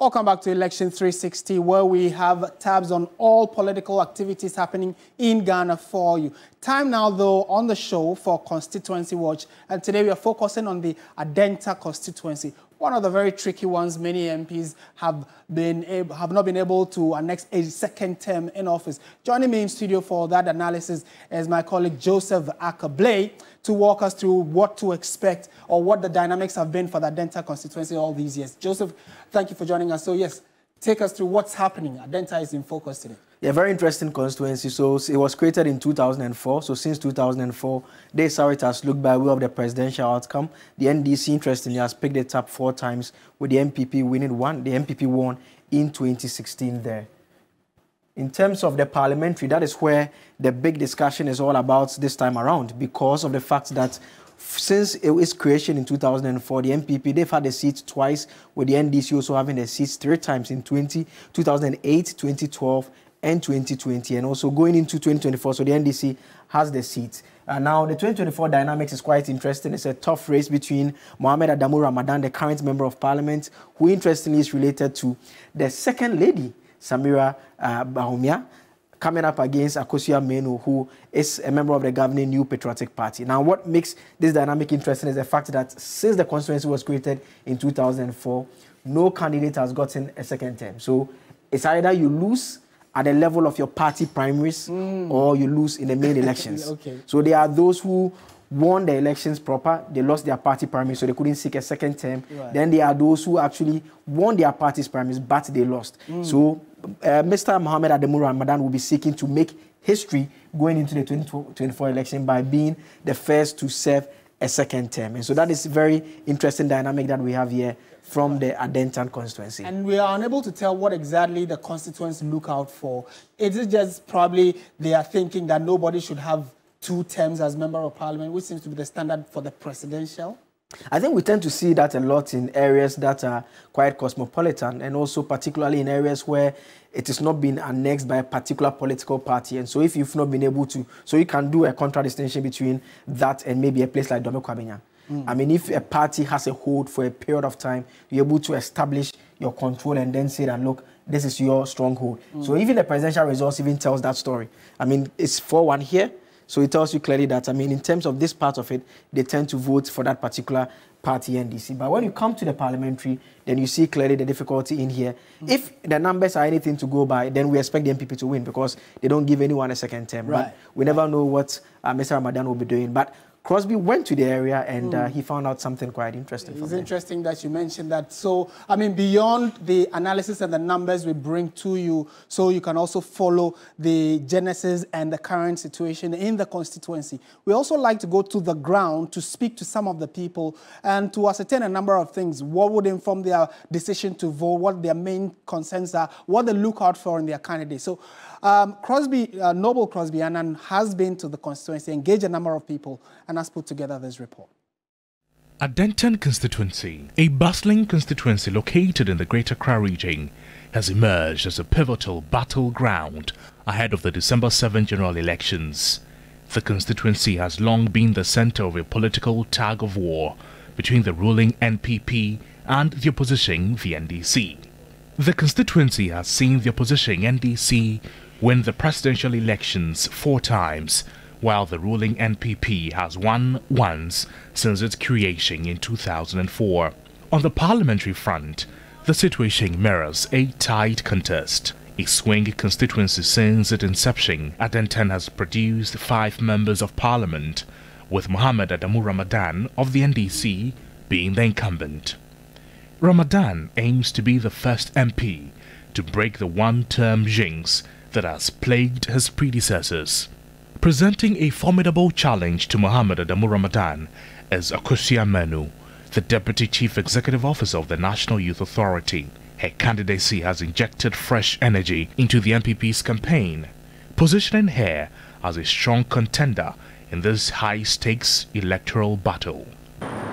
Welcome back to Election 360, where we have tabs on all political activities happening in Ghana for you. Time now, though, on the show for Constituency Watch, and today we are focusing on the Adenta constituency, one of the very tricky ones. Many MPs have been have not been able to annex a second term in office. Joining me in studio for that analysis is my colleague Joseph Akablay to walk us through what to expect or what the dynamics have been for the Adenta constituency all these years. Joseph, thank you for joining us. So yes, take us through what's happening. Adenta is in focus today. Yeah, very interesting constituency. So it was created in 2004. So since 2004, this how it has looked by way of the presidential outcome. The NDC, interestingly, has picked it up four times with the NPP winning one. The NPP won in 2016 there. In terms of the parliamentary, that is where the big discussion is all about this time around because of the fact that since its creation in 2004, the NPP, they've had a seat twice, with the NDC also having a seat three times in 20, 2008, 2012, and 2020, and also going into 2024. So the NDC has the seat. Uh, now, the 2024 dynamics is quite interesting. It's a tough race between Mohamed Adamu Ramadan, the current member of parliament, who interestingly is related to the second lady, Samira uh, Bawumia, coming up against Akosua Manu, who is a member of the governing New Patriotic Party. Now, what makes this dynamic interesting is the fact that since the constituency was created in 2004, no candidate has gotten a second term. So it's either you lose at the level of your party primaries mm. or you lose in the main elections. okay. So there are those who won the elections proper, they lost their party primaries, so they couldn't seek a second term. Right. Then there are those who actually won their party's primaries, but they lost. Mm. So uh, Mr. Mohamed Adamu Ramadan will be seeking to make history going into the 2024 election by being the first to serve a second term. And so that is very interesting dynamic that we have here from the Adentan constituency. And we are unable to tell what exactly the constituents look out for. Is it just probably they are thinking that nobody should have two terms as member of parliament, which seems to be the standard for the presidential? I think we tend to see that a lot in areas that are quite cosmopolitan and also particularly in areas where it has not been annexed by a particular political party. And so if you've not been able to, so you can do a contradistinction between that and maybe a place like Dome Kwabenya. Mm. I mean, if a party has a hold for a period of time, you're able to establish your control and then say that, look, this is your stronghold. Mm. So even the presidential results even tells that story. I mean, it's 4-1 here. So it tells you clearly that, I mean, in terms of this part of it, they tend to vote for that particular party NDC. But when you come to the parliamentary, then you see clearly the difficulty in here. Mm. If the numbers are anything to go by, then we expect the NPP to win because they don't give anyone a second term. Right. But we never know what uh, Mr. Ramadan will be doing. But Crosby went to the area and mm. uh, hmm. he found out something quite interesting. It's interesting that you mentioned that. So, I mean, beyond the analysis and the numbers we bring to you, so you can also follow the genesis and the current situation in the constituency. We also like to go to the ground to speak to some of the people and to ascertain a number of things. What would inform their decision to vote, what their main concerns are, what they look out for in their candidate. So, um, Crosby, uh, Noble Crosby Annan has been to the constituency, engaged a number of people, and has put together this report. Adentan constituency, a bustling constituency located in the Greater Accra region, has emerged as a pivotal battleground ahead of the December 7 general elections. The constituency has long been the center of a political tug of war between the ruling NPP and the opposition, the NDC. The constituency has seen the opposition NDC win the presidential elections four times, while the ruling NPP has won once since its creation in 2004. On the parliamentary front, the situation mirrors a tight contest. A swing constituency since its inception, Adentan has produced five members of parliament, with Mohamed Adamu Ramadan of the NDC being the incumbent. Ramadan aims to be the first MP to break the one-term jinx that has plagued his predecessors. Presenting a formidable challenge to Muhammad Adamu Ramadan is Akosua Manu, the Deputy Chief Executive Officer of the National Youth Authority. Her candidacy has injected fresh energy into the NPP's campaign, positioning her as a strong contender in this high-stakes electoral battle.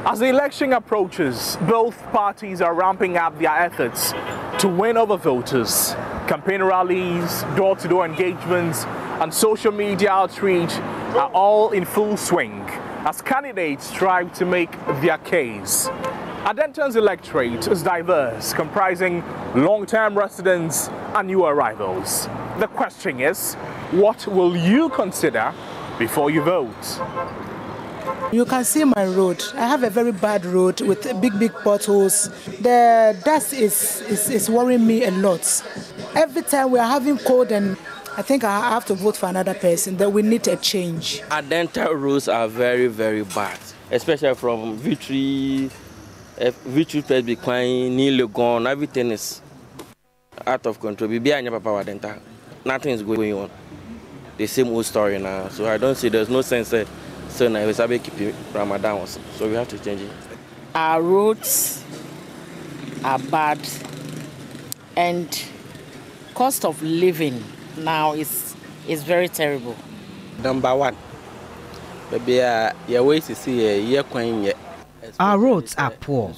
As the election approaches, both parties are ramping up their efforts to win over voters. Campaign rallies, door-to-door -door engagements, and social media outreach are all in full swing as candidates strive to make their case. Adentan's electorate is diverse, comprising long-term residents and new arrivals. The question is, what will you consider before you vote? You can see my road. I have a very bad road with big, big potholes. The dust is, is, is worrying me a lot. Every time we are having cold and I think I have to vote for another person, that we need a change. Our roads are very, very bad, especially from Victory, eh, Victory Press Decline, Neil gone, everything is out of control. Nothing is going on. The same old story now. So I don't see there's no sense. Uh, so now we keep Ramadan also. So we have to change it. Our roads are bad and cost of living now is is very terrible. Number one, maybe uh, your way to see a year coin Our roads are poor.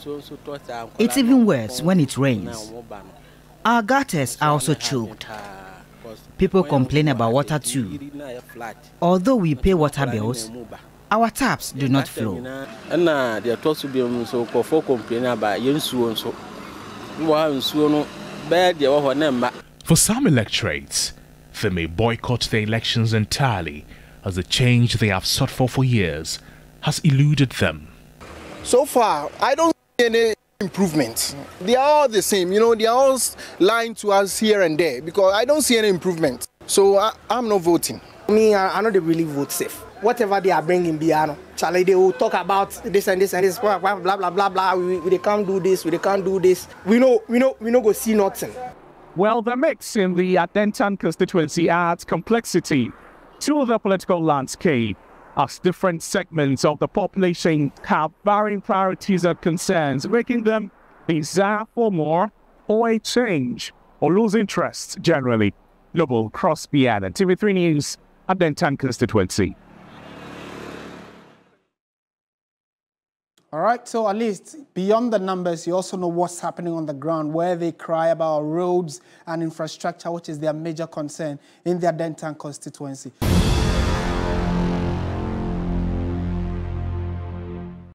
It's even worse when it rains. Our gutters are also choked. People complain about water too. Although we pay water bills, our taps do not flow. For some electorates, they may boycott the elections entirely as the change they have sought for for years has eluded them. So far, I don't see any improvement. They are all the same, you know, they are all lying to us here and there because I don't see any improvement. So I, am not voting. Me, I, I know they really vote safe whatever they are bringing Biano. Charlie, they will talk about this and this and this, blah blah blah blah blah. We, we they can't do this, we they can't do this. We know, we know, we know go see nothing. Well, the mix in the Adentan constituency adds complexity to the political landscape as different segments of the population have varying priorities and concerns, making them desire for more or a change or lose interest generally. Noble Crosby Annan TV3 News, Adentan constituency. All right, so at least beyond the numbers, you also know what's happening on the ground, where they cry about roads and infrastructure, which is their major concern in their Adentan constituency.